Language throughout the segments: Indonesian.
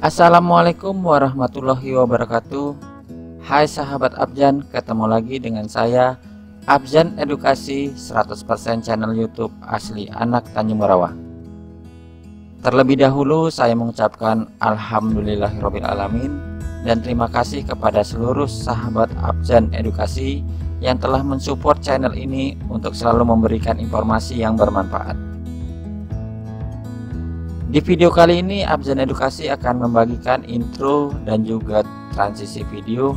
Assalamualaikum warahmatullahi wabarakatuh Hai sahabat Abjan, ketemu lagi dengan saya Abjan Edukasi 100% channel YouTube asli anak Tanjung Merawah Terlebih dahulu saya mengucapkan Alhamdulillahirrohmanirrohim dan terima kasih kepada seluruh sahabat Abjan Edukasi yang telah mensupport channel ini untuk selalu memberikan informasi yang bermanfaat. Di video kali ini Abjan Edukasi akan membagikan intro dan juga transisi video.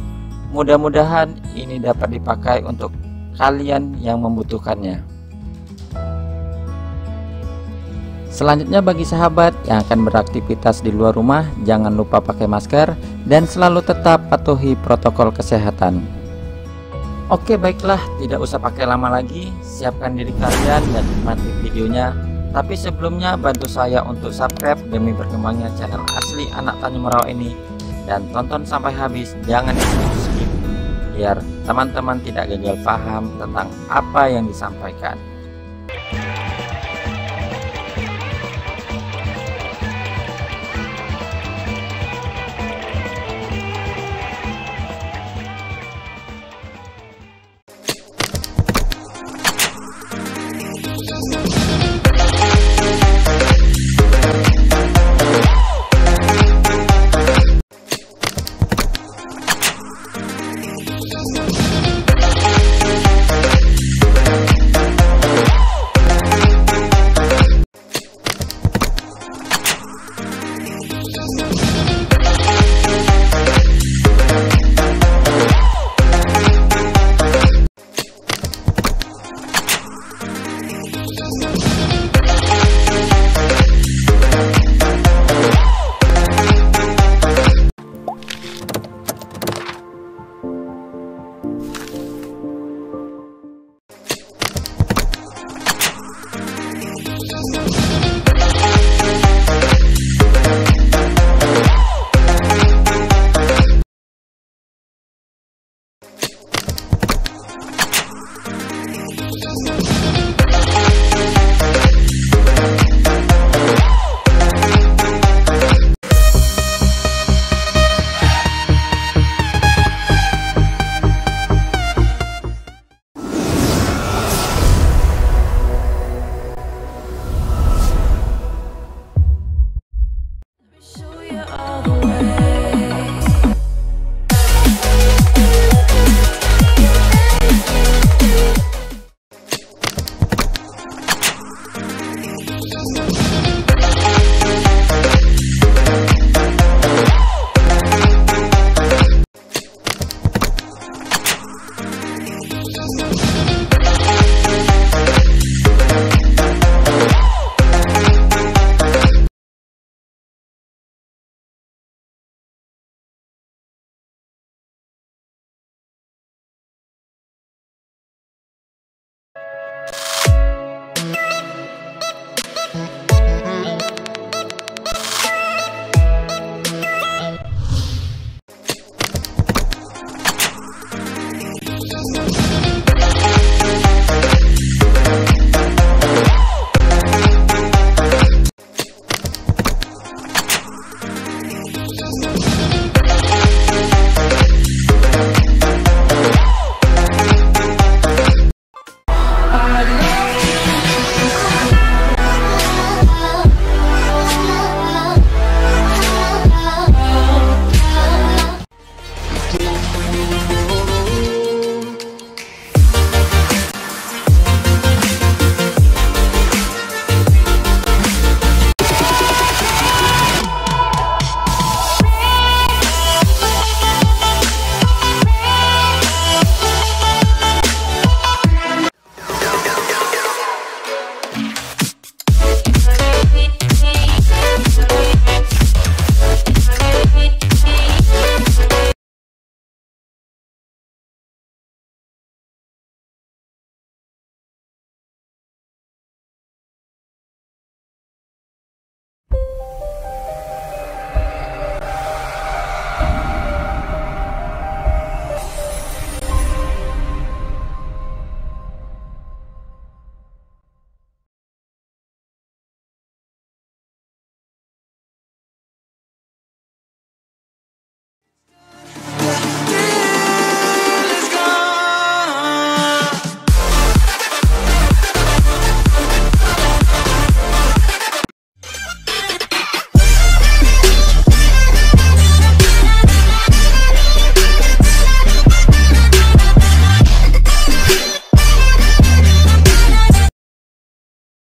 Mudah-mudahan ini dapat dipakai untuk kalian yang membutuhkannya. Selanjutnya bagi sahabat yang akan beraktivitas di luar rumah, jangan lupa pakai masker dan selalu tetap patuhi protokol kesehatan. Oke baiklah, tidak usah pakai lama lagi, siapkan diri kalian dan nikmati videonya. Tapi sebelumnya bantu saya untuk subscribe demi berkembangnya channel asli anak Tanjung Merawah ini dan tonton sampai habis, jangan skip biar teman-teman tidak gagal paham tentang apa yang disampaikan.